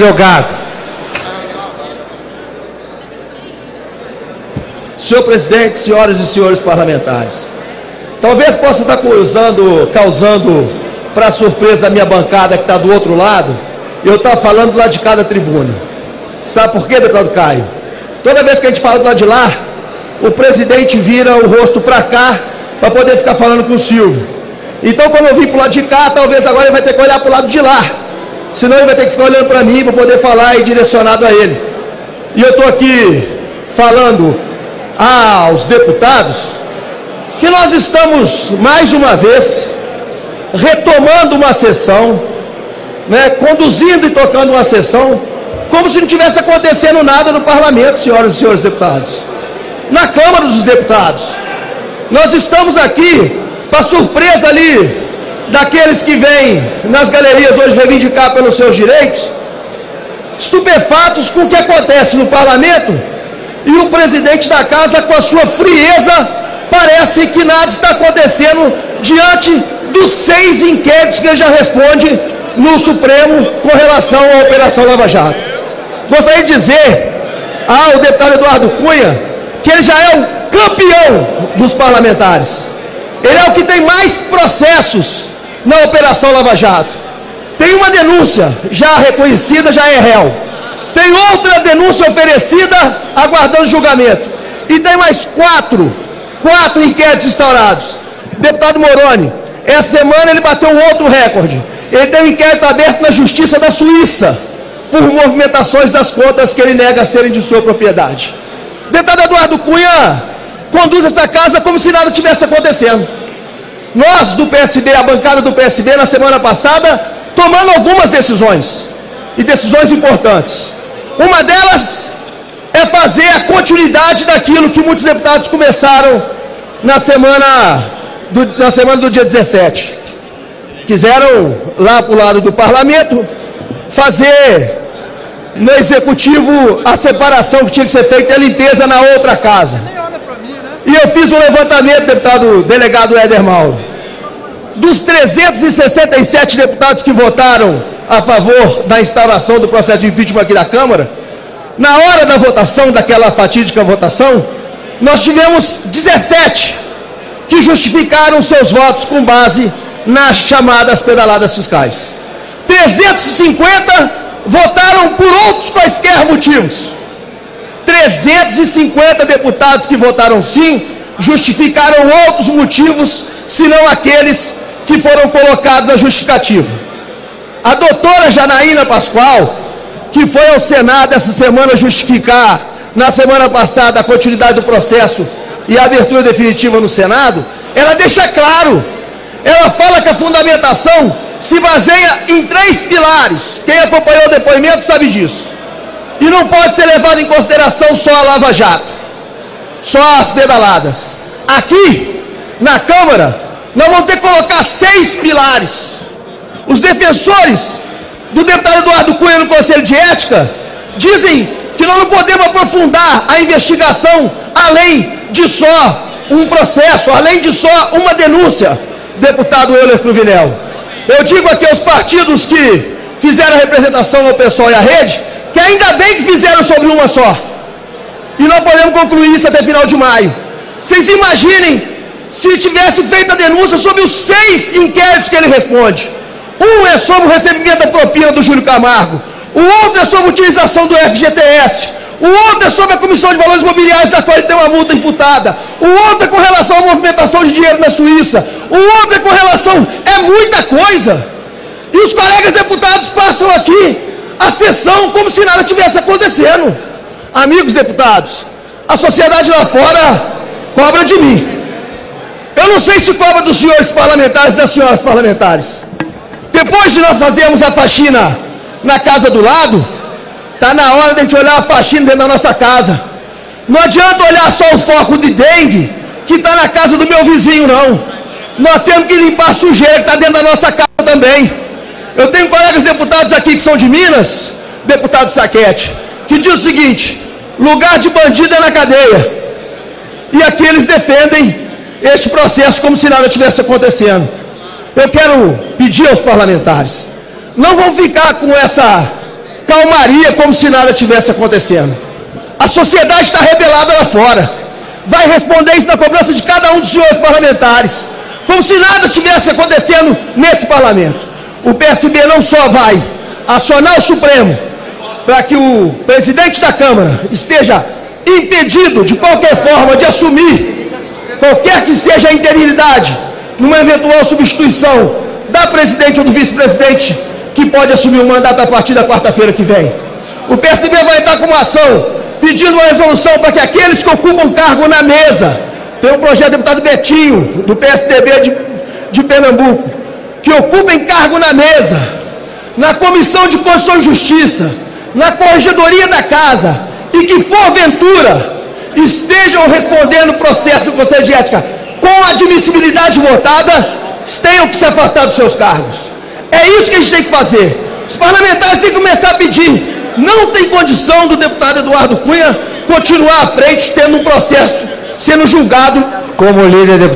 Jogado. Senhor presidente, senhoras e senhores parlamentares, talvez possa estar causando, causando para surpresa da minha bancada que está do outro lado, eu estar falando lá de cada tribuna. Sabe por quê, deputado Caio? Toda vez que a gente fala do lado de lá, o presidente vira o rosto para cá para poder ficar falando com o Silvio. Então, quando eu vim para o lado de cá, talvez agora ele vai ter que olhar para o lado de lá senão ele vai ter que ficar olhando para mim para poder falar e direcionado a ele. E eu estou aqui falando aos deputados que nós estamos mais uma vez retomando uma sessão, né, conduzindo e tocando uma sessão, como se não tivesse acontecendo nada no parlamento, senhoras e senhores deputados, na Câmara dos Deputados. Nós estamos aqui, para surpresa ali daqueles que vêm nas galerias hoje reivindicar pelos seus direitos, estupefatos com o que acontece no parlamento, e o presidente da casa, com a sua frieza, parece que nada está acontecendo diante dos seis inquéritos que ele já responde no Supremo com relação à Operação Lava Jato. Gostaria de dizer ao deputado Eduardo Cunha que ele já é o campeão dos parlamentares. Ele é o que tem mais processos na Operação Lava Jato. Tem uma denúncia já reconhecida, já é réu. Tem outra denúncia oferecida, aguardando julgamento. E tem mais quatro, quatro inquéritos instaurados. Deputado Moroni, essa semana ele bateu um outro recorde. Ele tem um inquérito aberto na Justiça da Suíça por movimentações das contas que ele nega serem de sua propriedade. Deputado Eduardo Cunha conduz essa casa como se nada tivesse acontecendo. Nós do PSB, a bancada do PSB, na semana passada, tomando algumas decisões, e decisões importantes. Uma delas é fazer a continuidade daquilo que muitos deputados começaram na semana do, na semana do dia 17. Quiseram, lá para o lado do parlamento, fazer no executivo a separação que tinha que ser feita e a limpeza na outra casa. E eu fiz um levantamento, deputado delegado Éder Mauro. Dos 367 deputados que votaram a favor da instauração do processo de impeachment aqui da Câmara, na hora da votação, daquela fatídica votação, nós tivemos 17 que justificaram seus votos com base nas chamadas pedaladas fiscais. 350 votaram por outros quaisquer motivos. 350 deputados que votaram sim justificaram outros motivos, senão aqueles que foram colocados a justificativa. A doutora Janaína Pascoal, que foi ao Senado essa semana justificar, na semana passada, a continuidade do processo e a abertura definitiva no Senado, ela deixa claro, ela fala que a fundamentação se baseia em três pilares. Quem acompanhou o depoimento sabe disso. E não pode ser levado em consideração só a Lava Jato, só as pedaladas. Aqui, na Câmara, nós vamos ter que colocar seis pilares. Os defensores do deputado Eduardo Cunha no Conselho de Ética dizem que nós não podemos aprofundar a investigação além de só um processo, além de só uma denúncia, deputado Euler Cruvinel. Eu digo aqui aos partidos que fizeram a representação ao pessoal e à rede, que ainda bem que fizeram sobre uma só. E nós podemos concluir isso até final de maio. Vocês imaginem se tivesse feito a denúncia sobre os seis inquéritos que ele responde. Um é sobre o recebimento da propina do Júlio Camargo. O outro é sobre a utilização do FGTS. O outro é sobre a Comissão de Valores Imobiliários, da qual ele tem uma multa imputada. O outro é com relação à movimentação de dinheiro na Suíça. O outro é com relação. É muita coisa. E os colegas deputados passam aqui a sessão como se nada tivesse acontecendo. Amigos deputados, a sociedade lá fora cobra de mim. Eu não sei se cobra dos senhores parlamentares e das senhoras parlamentares. Depois de nós fazermos a faxina na casa do lado, está na hora de a gente olhar a faxina dentro da nossa casa. Não adianta olhar só o foco de dengue que está na casa do meu vizinho, não. Nós temos que limpar a sujeira que está dentro da nossa casa também. Eu tenho colegas deputados aqui que são de Minas, deputado Saquete, que diz o seguinte: lugar de bandido é na cadeia. E aqui eles defendem este processo como se nada tivesse acontecendo. Eu quero pedir aos parlamentares, não vão ficar com essa calmaria como se nada tivesse acontecendo. A sociedade está rebelada lá fora. Vai responder isso na cobrança de cada um dos senhores parlamentares. Como se nada tivesse acontecendo nesse parlamento. O PSB não só vai acionar o Supremo para que o presidente da Câmara esteja impedido de qualquer forma de assumir qualquer que seja a interinidade numa eventual substituição da presidente ou do vice-presidente que pode assumir o mandato a partir da quarta-feira que vem. O PSB vai entrar com uma ação pedindo uma resolução para que aqueles que ocupam cargo na mesa, tem um projeto do deputado Betinho, do PSDB de, de Pernambuco, que ocupem cargo na mesa, na Comissão de Constituição e Justiça, na Corregedoria da Casa, e que porventura estejam respondendo o processo do Conselho de Ética com admissibilidade votada, tenham que se afastar dos seus cargos. É isso que a gente tem que fazer. Os parlamentares têm que começar a pedir. Não tem condição do deputado Eduardo Cunha continuar à frente, tendo um processo sendo julgado como líder deputado.